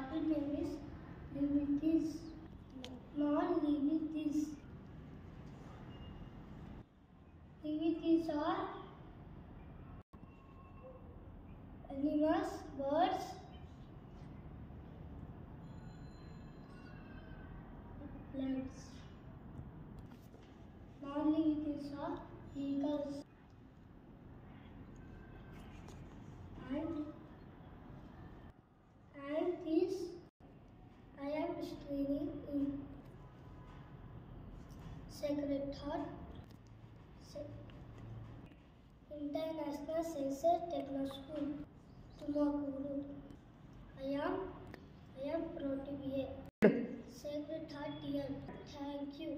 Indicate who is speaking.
Speaker 1: topic name is Livitis. Non-Livitis. Livitis are animals, birds, plants. Non-Livitis are eagles and sacred thought, International Sensor Techno School, Tumokuru. I am, I am proud to be here. Sacred Heart dear, thank you.